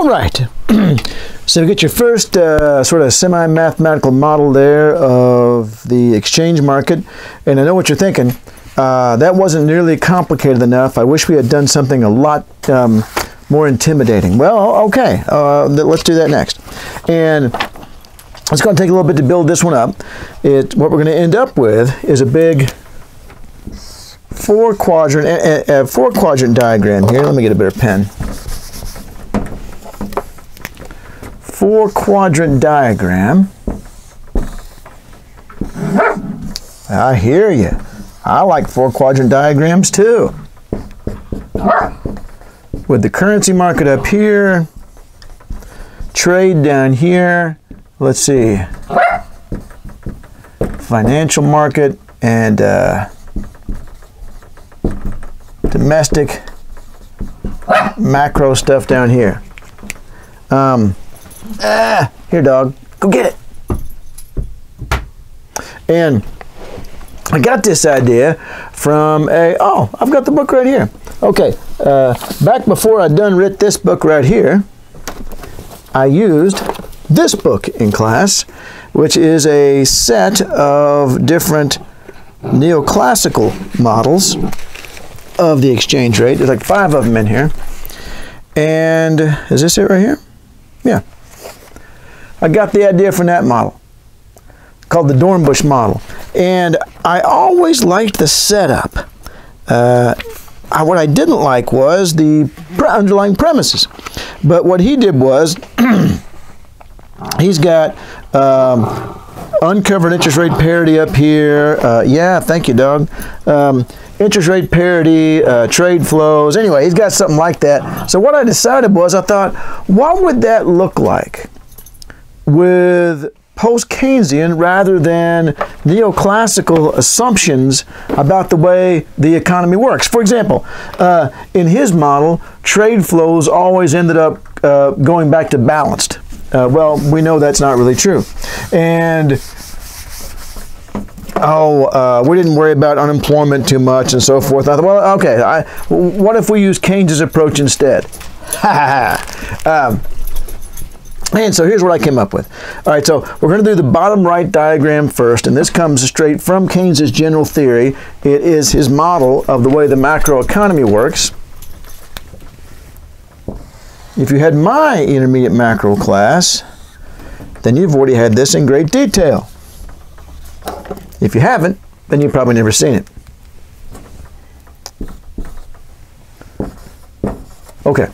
All right. so we get your first uh, sort of semi-mathematical model there of the exchange market. And I know what you're thinking. Uh, that wasn't nearly complicated enough. I wish we had done something a lot um, more intimidating. Well, okay. Uh, let's do that next. And it's going to take a little bit to build this one up. It, what we're going to end up with is a big four quadrant, uh, uh, four quadrant diagram here. Let me get a better pen. Four quadrant diagram. I hear you. I like four quadrant diagrams too. With the currency market up here, trade down here, let's see, financial market and uh, domestic macro stuff down here. Um, Ah, here, dog. Go get it. And I got this idea from a, oh, I've got the book right here. Okay, uh, back before I'd done writ this book right here, I used this book in class, which is a set of different neoclassical models of the exchange rate. There's like five of them in here. And is this it right here? Yeah. I got the idea from that model called the Dornbusch model. And I always liked the setup. Uh, I, what I didn't like was the underlying premises. But what he did was, he's got um, uncovered interest rate parity up here. Uh, yeah, thank you, Doug. Um, interest rate parity, uh, trade flows. Anyway, he's got something like that. So what I decided was, I thought, what would that look like? With post-Keynesian rather than neoclassical assumptions about the way the economy works. For example, uh, in his model, trade flows always ended up uh, going back to balanced. Uh, well, we know that's not really true. And oh, uh, we didn't worry about unemployment too much and so forth. I thought, well, okay, I, what if we use Keynes's approach instead? um, and so here's what I came up with. All right, so we're going to do the bottom right diagram first, and this comes straight from Keynes's general theory. It is his model of the way the macroeconomy works. If you had my intermediate macro class, then you've already had this in great detail. If you haven't, then you've probably never seen it. Okay.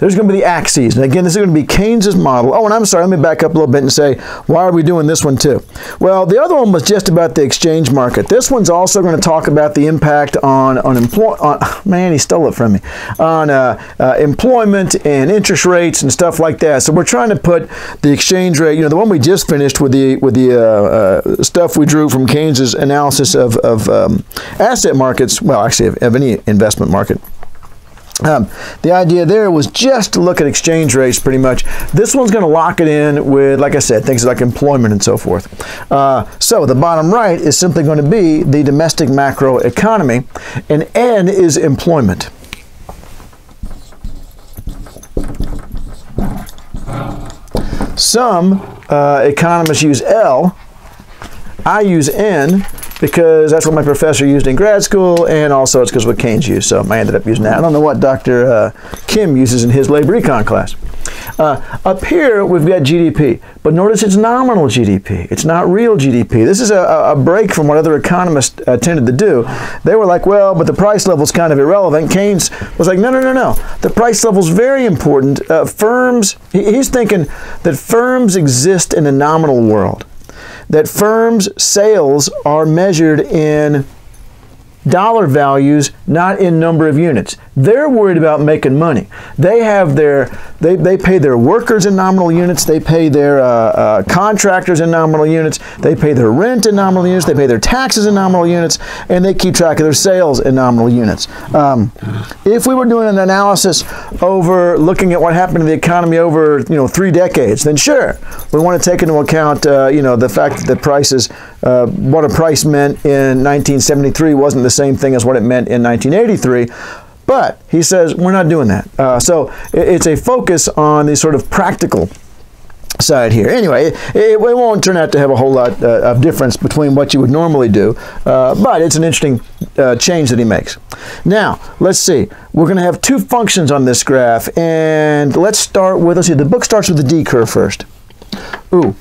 There's going to be the axes. And again, this is going to be Keynes's model. Oh, and I'm sorry, let me back up a little bit and say, why are we doing this one too? Well, the other one was just about the exchange market. This one's also going to talk about the impact on unemployment. Man, he stole it from me. On uh, uh, employment and interest rates and stuff like that. So we're trying to put the exchange rate, you know, the one we just finished with the with the uh, uh stuff we drew from Keynes's analysis of, of um, asset markets, well, actually of, of any investment market. Um, the idea there was just to look at exchange rates pretty much. This one's going to lock it in with, like I said, things like employment and so forth. Uh, so the bottom right is simply going to be the domestic macro economy, and N is employment. Some uh, economists use L. I use N because that's what my professor used in grad school, and also it's because what Keynes used, so I ended up using that. I don't know what Dr. Uh, Kim uses in his labor econ class. Uh, up here, we've got GDP, but notice it's nominal GDP. It's not real GDP. This is a, a break from what other economists uh, tended to do. They were like, well, but the price level is kind of irrelevant. Keynes was like, no, no, no, no. The price level is very important. Uh, firms, he's thinking that firms exist in a nominal world that firms' sales are measured in dollar values, not in number of units. They're worried about making money. They have their, they, they pay their workers in nominal units, they pay their uh, uh, contractors in nominal units, they pay their rent in nominal units, they pay their taxes in nominal units, and they keep track of their sales in nominal units. Um, if we were doing an analysis over looking at what happened to the economy over, you know, three decades, then sure, we want to take into account, uh, you know, the fact that the prices, uh, what a price meant in 1973 wasn't the same thing as what it meant in 1983. But he says we're not doing that. Uh, so it's a focus on the sort of practical side here. Anyway, it, it, won't turn out to have a whole lot uh, of difference between what you would normally do, uh, but it's an interesting uh, change that he makes. Now, let's see. We're going to have two functions on this graph, and let's start with, let's see, the book starts with the D curve first. Ooh,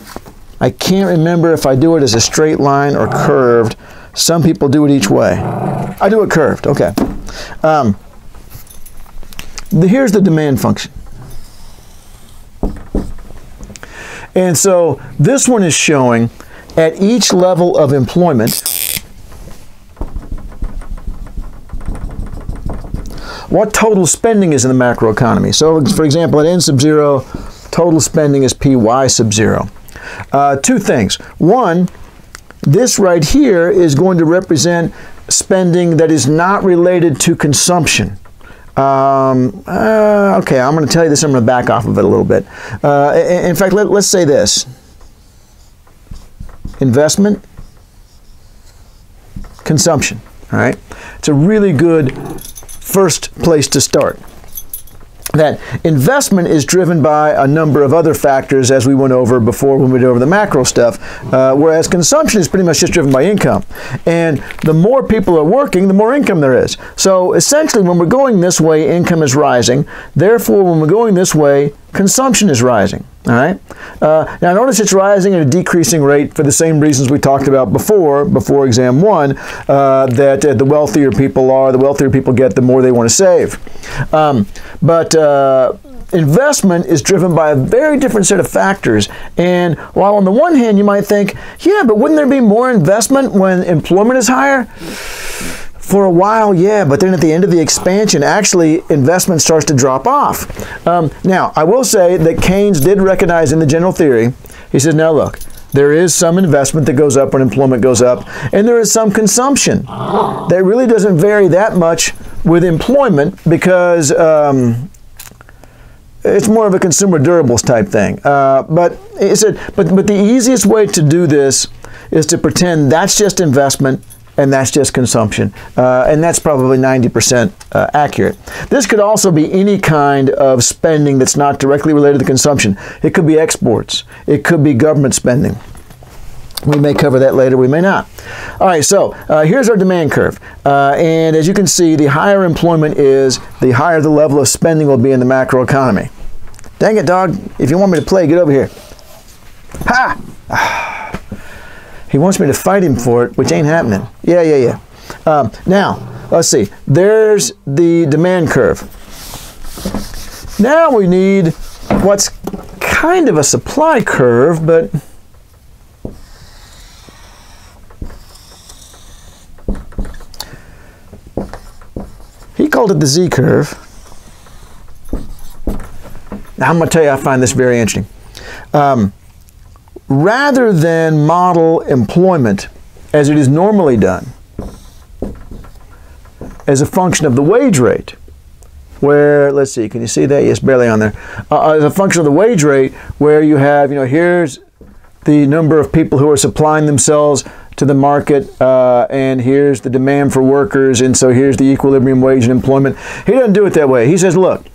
I can't remember if I do it as a straight line or curved. Some people do it each way. I do it curved, okay. Um, the, here's the demand function. And so this one is showing at each level of employment what total spending is in the macroeconomy. So for example, at n sub 0, total spending is py sub 0. Uh, two things. One, this right here is going to represent spending that is not related to consumption. Um, uh, okay, I'm going to tell you this. I'm going to back off of it a little bit. Uh, in fact, let, let's say this investment, consumption. All right, it's a really good first place to start that investment is driven by a number of other factors as we went over before when we did over the macro stuff, uh, whereas consumption is pretty much just driven by income. And the more people are working, the more income there is. So essentially, when we're going this way, income is rising. Therefore, when we're going this way, consumption is rising. All right. Uh, now notice it's rising at a decreasing rate for the same reasons we talked about before, before exam one, uh, that uh, the wealthier people are, the wealthier people get, the more they want to save. Um, but uh, investment is driven by a very different set of factors. And while on the one hand you might think, yeah, but wouldn't there be more investment when employment is higher? For a while, yeah, but then at the end of the expansion, actually investment starts to drop off. Um, now, I will say that Keynes did recognize in the general theory, he says, now look, there is some investment that goes up when employment goes up, and there is some consumption that really doesn't vary that much with employment because um, it's more of a consumer durables type thing. Uh, but he said, but but the easiest way to do this is to pretend that's just investment and that's just consumption. Uh, and that's probably 90% uh, accurate. This could also be any kind of spending that's not directly related to consumption. It could be exports, it could be government spending. We may cover that later, we may not. All right, so uh, here's our demand curve. Uh, and as you can see, the higher employment is, the higher the level of spending will be in the macro economy. Dang it, dog. If you want me to play, get over here. Ha! He wants me to fight him for it, which ain't happening. Yeah, yeah, yeah. Um, now, let's see. There's the demand curve. Now we need what's kind of a supply curve, but he called it the Z curve. Now I'm going to tell you, I find this very interesting. Um, rather than model employment as it is normally done as a function of the wage rate, where, let's see, can you see that? Yes, barely on there. Uh, as a function of the wage rate, where you have, you know, here's the number of people who are supplying themselves to the market, uh, and here's the demand for workers, and so here's the equilibrium wage and employment. He doesn't do it that way. He says, look,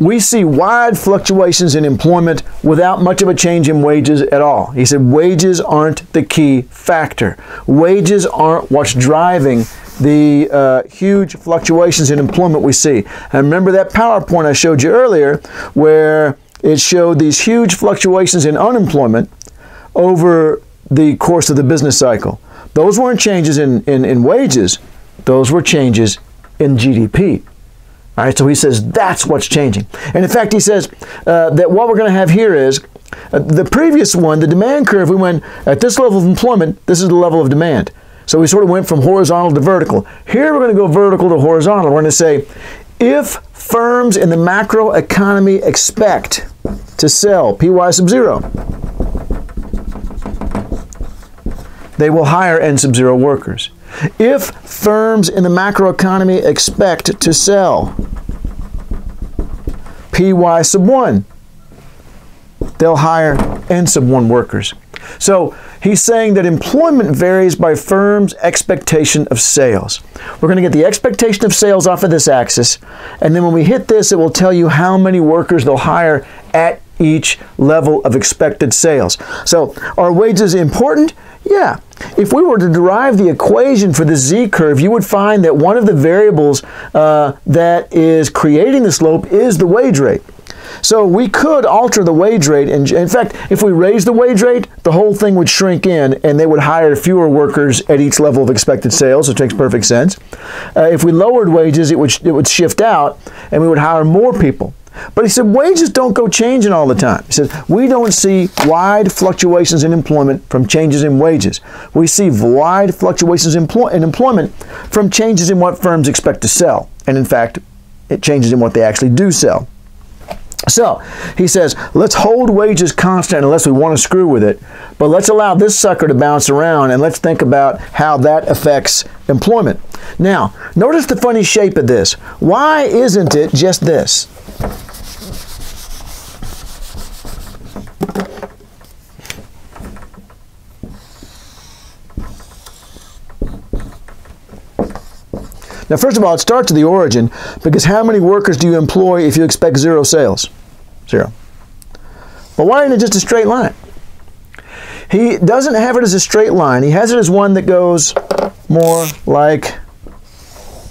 we see wide fluctuations in employment without much of a change in wages at all. He said wages aren't the key factor. Wages aren't what's driving the uh, huge fluctuations in employment we see. And remember that PowerPoint I showed you earlier where it showed these huge fluctuations in unemployment over the course of the business cycle. Those weren't changes in, in, in wages, those were changes in GDP. All right, so he says that's what's changing. And in fact, he says uh, that what we're going to have here is uh, the previous one, the demand curve, we went at this level of employment, this is the level of demand. So we sort of went from horizontal to vertical. Here we're going to go vertical to horizontal. We're going to say if firms in the macro economy expect to sell PY sub zero, they will hire N sub zero workers. If firms in the macroeconomy expect to sell PY sub 1, they'll hire N sub 1 workers. So he's saying that employment varies by firms' expectation of sales. We're going to get the expectation of sales off of this axis, and then when we hit this, it will tell you how many workers they'll hire at each level of expected sales. So, are wages important? Yeah. If we were to derive the equation for the z-curve, you would find that one of the variables uh, that is creating the slope is the wage rate. So we could alter the wage rate. And in fact, if we raise the wage rate, the whole thing would shrink in and they would hire fewer workers at each level of expected sales, which makes perfect sense. Uh, if we lowered wages, it would, it would shift out and we would hire more people. But he said wages don't go changing all the time. He says we don't see wide fluctuations in employment from changes in wages. We see wide fluctuations in employment from changes in what firms expect to sell. And in fact, it changes in what they actually do sell. So he says, let's hold wages constant unless we want to screw with it, but let's allow this sucker to bounce around and let's think about how that affects employment. Now, notice the funny shape of this. Why isn't it just this? Now, first of all, it starts at the origin because how many workers do you employ if you expect zero sales? Zero. But why isn't it just a straight line? He doesn't have it as a straight line. He has it as one that goes more like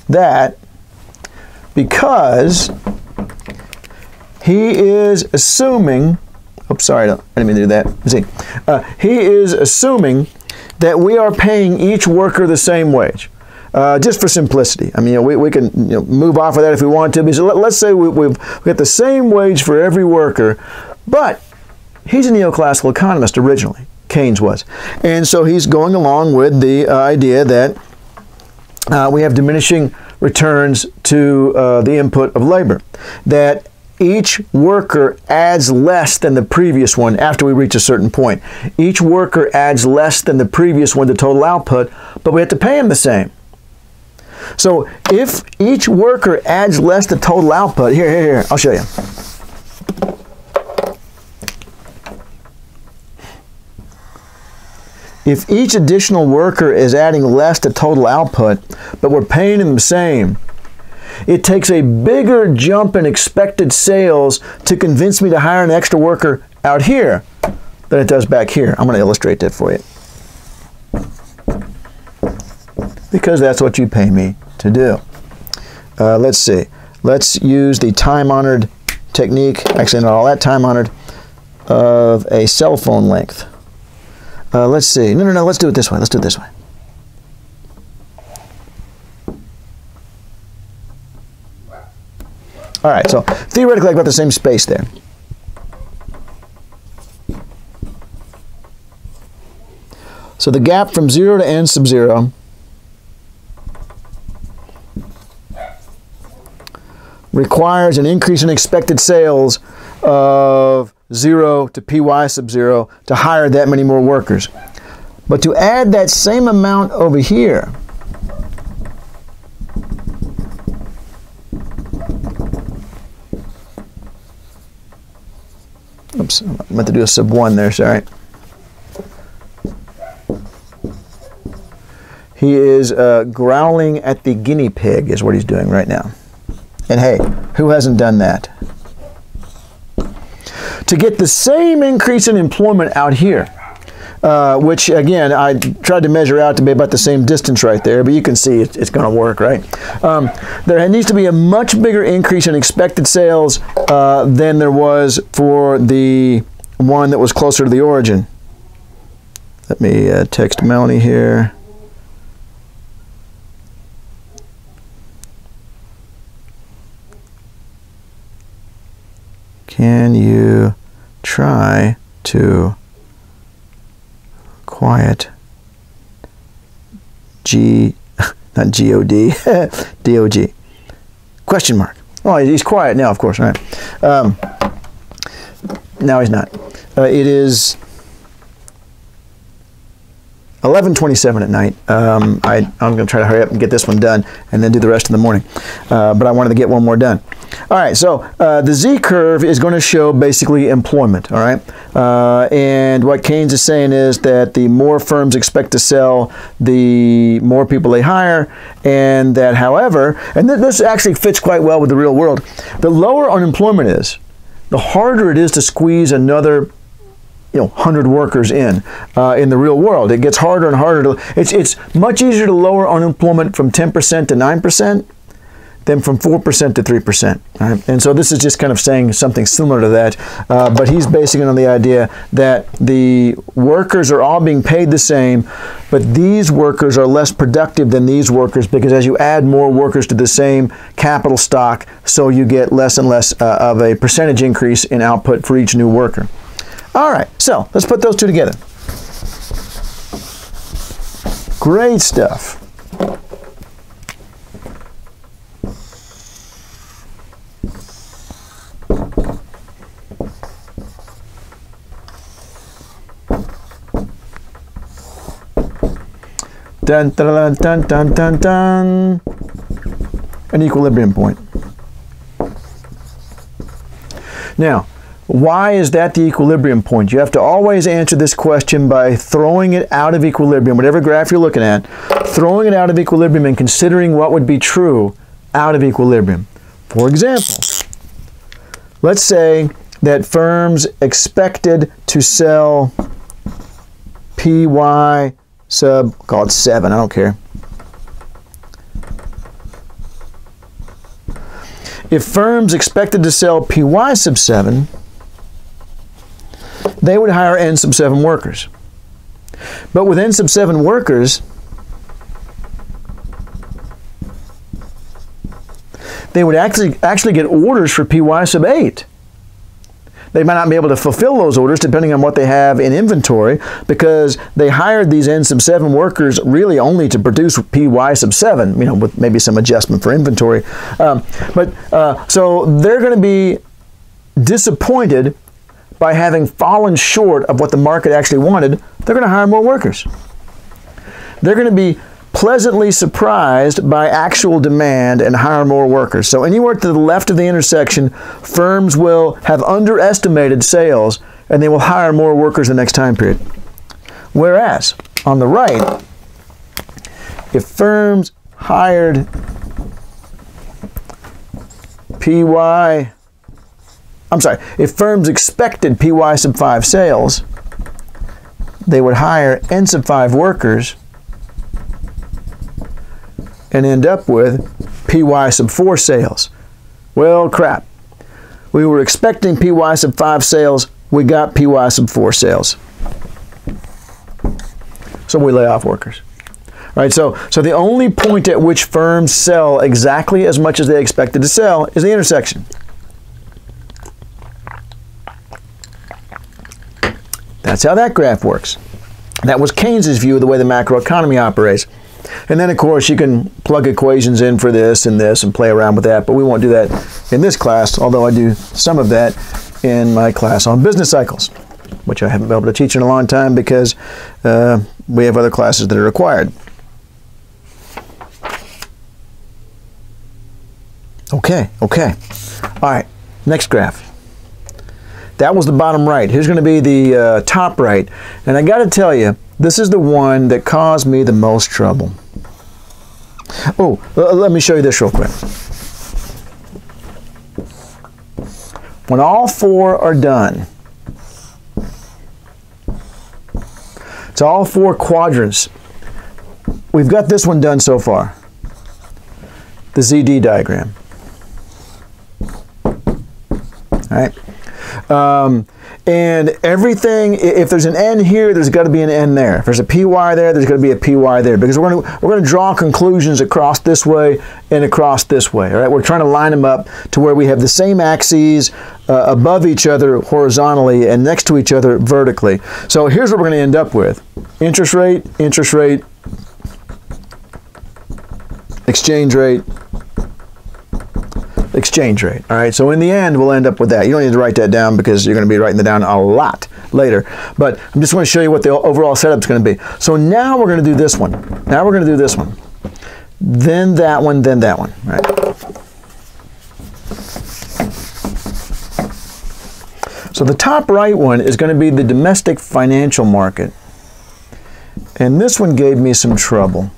that because he is assuming, oops, sorry, I didn't mean to do that. See. Uh, he is assuming that we are paying each worker the same wage. Uh, just for simplicity. I mean, you know, we, we can you know, move off of that if we want to. So let, us say we, we've got the same wage for every worker, but he's a neoclassical economist originally. Keynes was. And so he's going along with the uh, idea that uh, we have diminishing returns to uh, the input of labor. That each worker adds less than the previous one after we reach a certain point. Each worker adds less than the previous one to total output, but we have to pay him the same. So if each worker adds less to total output, here, here, here, I'll show you. If each additional worker is adding less to total output, but we're paying them the same, it takes a bigger jump in expected sales to convince me to hire an extra worker out here than it does back here. I'm going to illustrate that for you. Because that's what you pay me to do. Uh, let's see. Let's use the time-honored technique, actually not all that time-honored, of a cell phone length. Uh, let's see. No, no, no, let's do it this way. Let's do it this way. All right, so theoretically I've got the same space there. So the gap from 0 to n sub 0 requires an increase in expected sales of 0 to py sub 0 to hire that many more workers. But to add that same amount over here, oops, I meant to do a sub 1 there, sorry. He is uh, growling at the guinea pig is what he's doing right now. And hey, who hasn't done that? To get the same increase in employment out here, uh, which again, I tried to measure out to be about the same distance right there, but you can see it, it's going to work, right? Um, there needs to be a much bigger increase in expected sales uh, than there was for the one that was closer to the origin. Let me uh, text Melanie here. Can you try to quiet G, not G-O-D, D-O-G, question mark. Oh, he's quiet now, of course, right? Um, now he's not. Uh, it is 11:27 at night. Um, I, I'm going to try to hurry up and get this one done, and then do the rest in the morning. Uh, but I wanted to get one more done. All right. So uh, the Z curve is going to show basically employment. All right. Uh, and what Keynes is saying is that the more firms expect to sell, the more people they hire, and that, however, and th- this actually fits quite well with the real world. The lower unemployment is, the harder it is to squeeze another you know 100 workers in uh, in the real world it gets harder and harder to it's it's much easier to lower unemployment from 10% to 9% than from 4% to 3% right? and so this is just kind of saying something similar to that uh, but he's basing it on the idea that the workers are all being paid the same but these workers are less productive than these workers because as you add more workers to the same capital stock so you get less and less uh, of a percentage increase in output for each new worker all right, so let's put those two together. Great stuff. Dun, dun, dun, dun, dun, dun. An equilibrium point. Now, why is that the equilibrium point? You have to always answer this question by throwing it out of equilibrium, whatever graph you're looking at, throwing it out of equilibrium and considering what would be true out of equilibrium. For example, let's say that firms expected to sell PY sub, call it 7, I don't care. If firms expected to sell PY sub 7, they would hire N sub 7 workers. But with N sub 7 workers, they would actually, actually get orders for PY sub 8. They might not be able to fulfill those orders depending on what they have in inventory because they hired these N sub 7 workers really only to produce PY sub 7, you know, with maybe some adjustment for inventory. Um, but uh, so they're going to be disappointed by having fallen short of what the market actually wanted, they're going to hire more workers. They're going to be pleasantly surprised by actual demand and hire more workers. So, anywhere to the left of the intersection, firms will have underestimated sales and they will hire more workers the next time period. Whereas, on the right, if firms hired PY I'm sorry, if firms expected PY sub 5 sales, they would hire N sub 5 workers and end up with PY sub 4 sales. Well, crap. We were expecting PY sub 5 sales, we got PY sub 4 sales. So we lay off workers. Right, so, so the only point at which firms sell exactly as much as they expected to sell is the intersection. That's how that graph works. That was Keynes's view of the way the macroeconomy operates. And then, of course, you can plug equations in for this and this and play around with that, but we won't do that in this class, although I do some of that in my class on business cycles, which I haven't been able to teach in a long time because uh, we have other classes that are required. Okay, okay. All right, next graph. That was the bottom right. Here's going to be the uh, top right. And I got to tell you, this is the one that caused me the most trouble. Oh, let me show you this real quick. When all four are done, it's all four quadrants. We've got this one done so far. The ZD diagram. All right. Um, and everything, if there's an N here, there's got to be an N there. If there's a PY there, there's got to be a PY there because we're going to we're going to draw conclusions across this way and across this way. All right, we're trying to line them up to where we have the same axes uh, above each other horizontally and next to each other vertically. So here's what we're going to end up with: interest rate, interest rate, exchange rate, exchange rate. All right, so in the end, we'll end up with that. You don't need to write that down because you're going to be writing that down a lot later. But I'm just going to show you what the overall setup is going to be. So now we're going to do this one. Now we're going to do this one. Then that one, then that one. All right. So the top right one is going to be the domestic financial market. And this one gave me some trouble.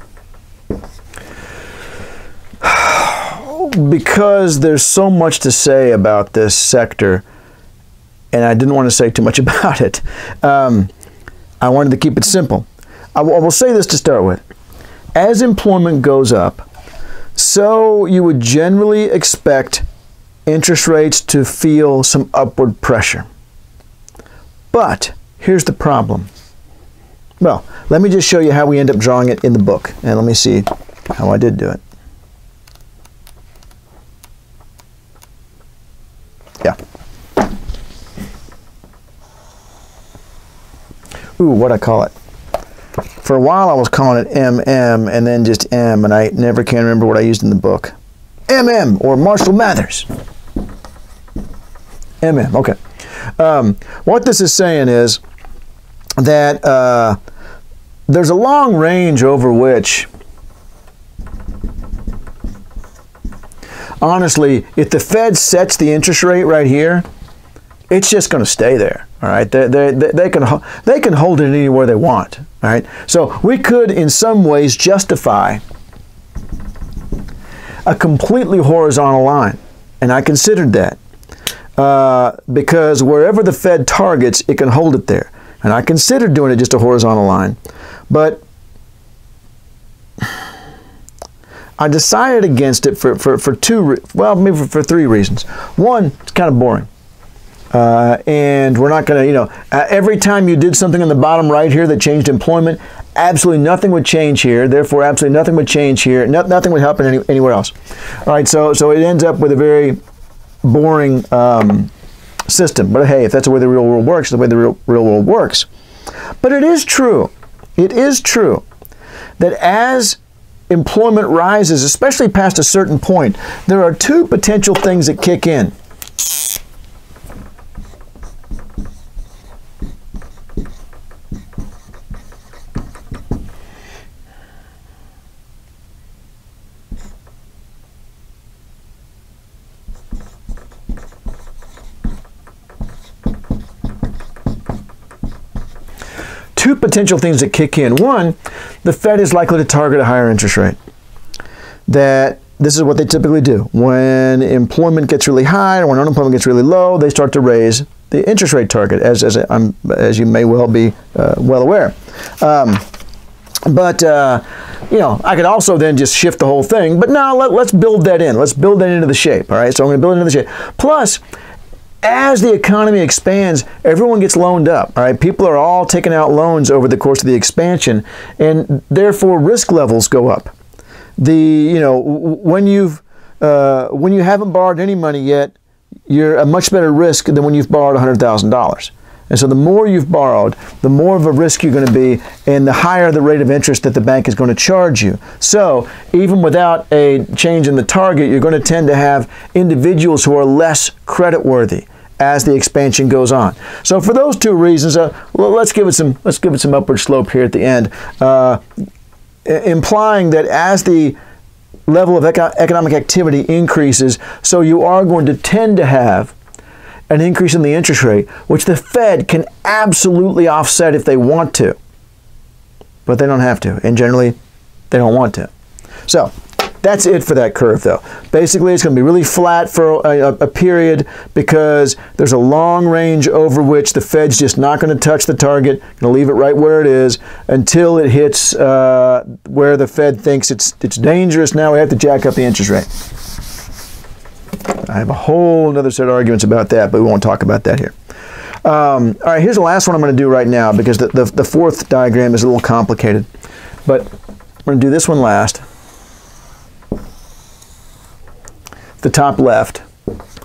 Because there's so much to say about this sector, and I didn't want to say too much about it, um, I wanted to keep it simple. I will say this to start with. As employment goes up, so you would generally expect interest rates to feel some upward pressure. But here's the problem. Well, let me just show you how we end up drawing it in the book, and let me see how I did do it. Yeah. Ooh, what I call it? For a while I was calling it MM and then just M, and I never can remember what I used in the book. MM, or Marshall Mathers. MM, okay. Um, what this is saying is that uh, there's a long range over which, honestly, if the Fed sets the interest rate right here, it's just going to stay there. All right, they, they, they, can they can hold it anywhere they want. All right, so we could, in some ways, justify a completely horizontal line, and I considered that uh, because wherever the Fed targets, it can hold it there. And I considered doing it just a horizontal line, but I decided against it for, for, for two, well, maybe for, for three reasons. One, it's kind of boring. Uh, and we're not going to, you know, uh, every time you did something on the bottom right here that changed employment, absolutely nothing would change here. Therefore, absolutely nothing would change here. No, nothing would happen any, anywhere else. All right, so so it ends up with a very boring um, system. But hey, if that's the way the real world works, the way the real, real world works. But it is true, it is true that as employment rises, especially past a certain point, there are two potential things that kick in. Two potential things that kick in. One, the Fed is likely to target a higher interest rate. That this is what they typically do. When employment gets really high or when unemployment gets really low, they start to raise the interest rate target, as, as, as you may well be uh, well aware. Um, but, uh, you know, I could also then just shift the whole thing. But now let, let's build that in. Let's build that into the shape, all right? So I'm going to build it into the shape. Plus, as the economy expands, everyone gets loaned up. All right, people are all taking out loans over the course of the expansion, and therefore risk levels go up. The you know when you've uh, when you haven't borrowed any money yet, you're a much better risk than when you've borrowed hundred thousand dollars. And so the more you've borrowed, the more of a risk you're going to be, and the higher the rate of interest that the bank is going to charge you. So even without a change in the target, you're going to tend to have individuals who are less creditworthy as the expansion goes on. So for those two reasons, uh, let's give it some let's give it some upward slope here at the end, uh, implying that as the level of eco economic activity increases, so you are going to tend to have an increase in the interest rate, which the Fed can absolutely offset if they want to, but they don't have to, and generally they don't want to. So that's it for that curve though. Basically, it's going to be really flat for a, a, period because there's a long range over which the Fed's just not going to touch the target, going to leave it right where it is until it hits uh, where the Fed thinks it's, it's dangerous. Now we have to jack up the interest rate. I have a whole other set of arguments about that, but we won't talk about that here. Um, all right, here's the last one I'm going to do right now because the, the, the fourth diagram is a little complicated. But I'm going to do this one last. The top left.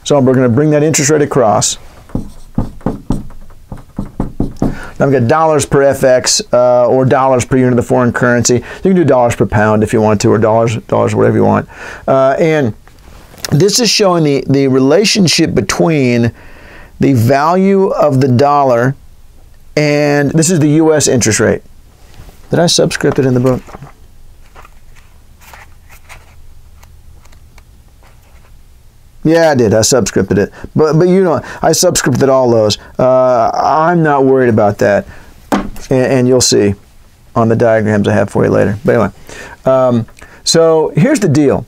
So we're going to bring that interest rate across. Now I've got dollars per FX uh, or dollars per unit of the foreign currency. You can do dollars per pound if you want to, or dollars, dollars, whatever you want. Uh, and this is showing the, the relationship between the value of the dollar and this is the U.S. interest rate. Did I subscript it in the book? Yeah, I did. I subscripted it, but but you know, I subscripted all those. Uh, I'm not worried about that, and, and, you'll see on the diagrams I have for you later. But anyway, um, so here's the deal: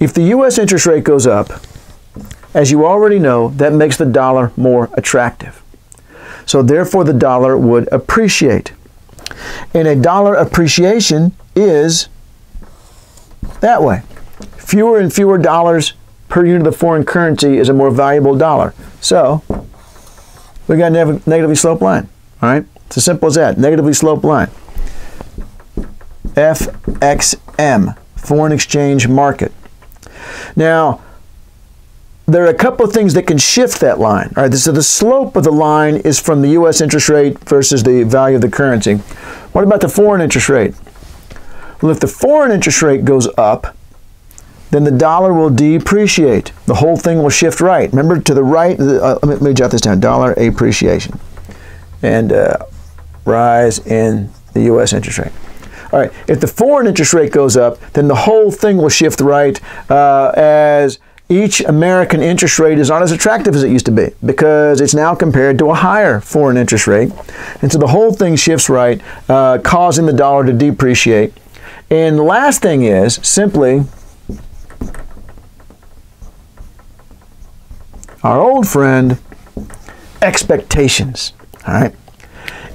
if the U.S. interest rate goes up, as you already know, that makes the dollar more attractive. So therefore, the dollar would appreciate, and a dollar appreciation is that way. Fewer and fewer dollars per unit of foreign currency is a more valuable dollar. So we got a ne negatively sloped line. All right, it's as simple as that. Negatively sloped line. FXM, foreign exchange market. Now, there are a couple of things that can shift that line. All right, so the slope of the line is from the U.S. interest rate versus the value of the currency. What about the foreign interest rate? Well, if the foreign interest rate goes up, then the dollar will depreciate. The whole thing will shift right. Remember, to the right, uh, let, me, jot this down, dollar appreciation. And uh, rise in the U.S. interest rate. All right, if the foreign interest rate goes up, then the whole thing will shift right uh, as each American interest rate is not as attractive as it used to be because it's now compared to a higher foreign interest rate. And so the whole thing shifts right, uh, causing the dollar to depreciate. And the last thing is simply our old friend, expectations. All right.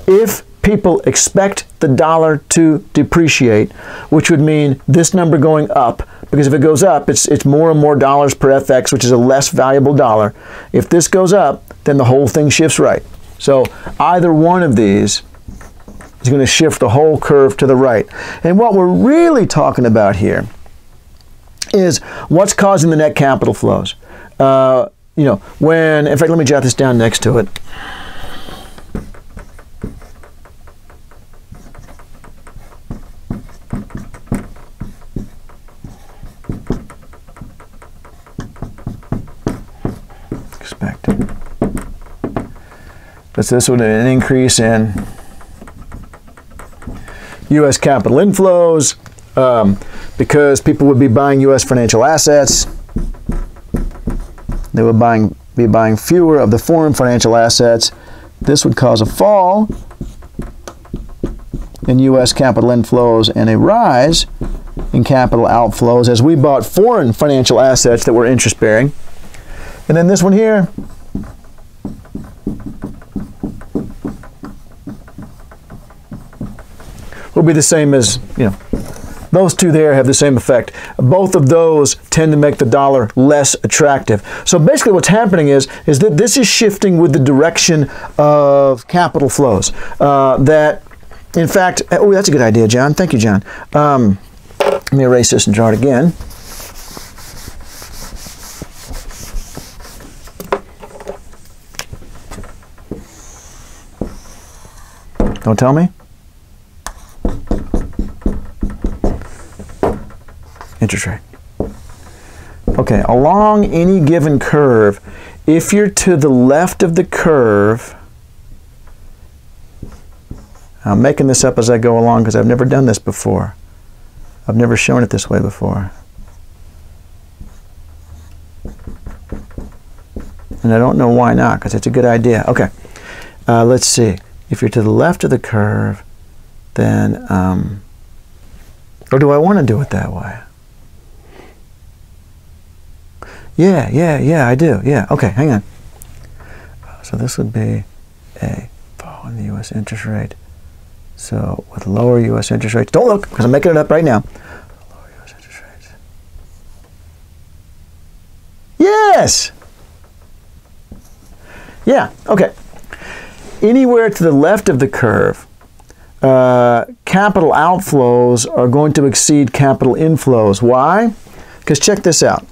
If people expect the dollar to depreciate, which would mean this number going up, because if it goes up, it's, it's more and more dollars per FX, which is a less valuable dollar. If this goes up, then the whole thing shifts right. So either one of these is going to shift the whole curve to the right. And what we're really talking about here is what's causing the net capital flows. Uh, you know, when, in fact, let me jot this down next to it. Expected. But this would an increase in U.S. capital inflows um, because people would be buying U.S. financial assets they would buying, be buying fewer of the foreign financial assets. This would cause a fall in U.S. capital inflows and a rise in capital outflows as we bought foreign financial assets that were interest bearing. And then this one here. will be the same as, you know, those two there have the same effect. Both of those tend to make the dollar less attractive. So basically what's happening is, is that this is shifting with the direction of capital flows. Uh, that, in fact, oh, that's a good idea, John. Thank you, John. Um, let me erase this and draw it again. Don't tell me? Interest rate. Okay, along any given curve, if you're to the left of the curve, I'm making this up as I go along because I've never done this before. I've never shown it this way before. And I don't know why not, because it's a good idea. Okay, uh, let's see. If you're to the left of the curve, then, um, or do I want to do it that way? Yeah, yeah, yeah, I do. Yeah, okay, hang on. So this would be a fall in the U.S. interest rate. So with lower U.S. interest rates, don't look because I'm making it up right now. Lower U.S. interest rates. Yes. Yeah. Okay. Anywhere to the left of the curve, uh, capital outflows are going to exceed capital inflows. Why? Because check this out.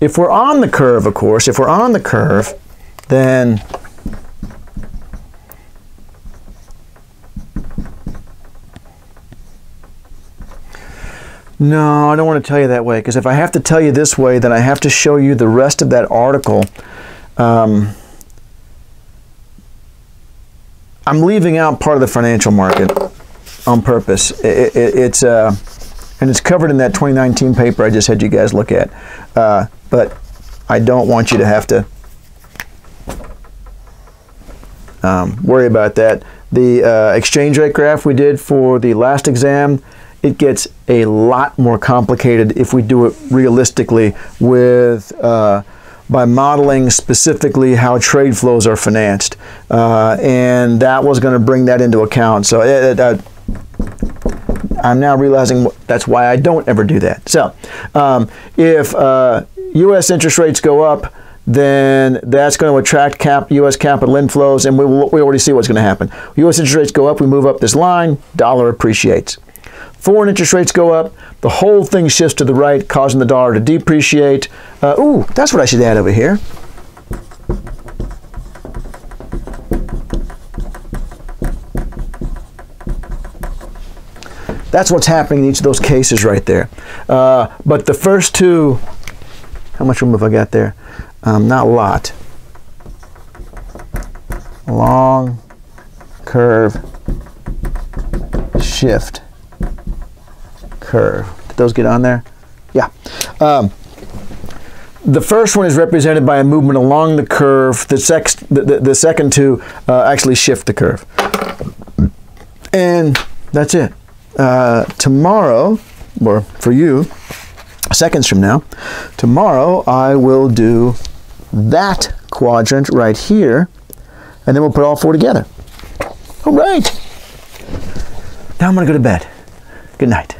If we're on the curve, of course, if we're on the curve, then No, I don't want to tell you that way because if I have to tell you this way, then I have to show you the rest of that article. Um, I'm leaving out part of the financial market on purpose. It, it, it's uh, and it's covered in that 2019 paper I just had you guys look at. Uh, but I don't want you to have to um, worry about that. The uh, exchange rate graph we did for the last exam, it gets a lot more complicated if we do it realistically with uh, by modeling specifically how trade flows are financed, uh, and that was going to bring that into account. So it, it, uh, I'm now realizing that's why I don't ever do that. So um, if U.S. Uh, interest rates go up, then that's going to attract cap, U.S. capital inflows, and we, we already see what's going to happen. U.S. interest rates go up, we move up this line, dollar appreciates. Foreign interest rates go up, the whole thing shifts to the right, causing the dollar to depreciate. Uh, ooh, that's what I should add over here. That's what's happening in each of those cases right there. Uh, but the first two, how much room have I got there? Um, not a lot. Long curve shift curve. Did those get on there? Yeah. Um, the first one is represented by a movement along the curve. The, sex, the, the, the second two uh, actually shift the curve. And that's it. Uh, tomorrow, or for you, seconds from now, tomorrow I will do that quadrant right here, and then we'll put all four together. All right. Now I'm going to go to bed. Good night.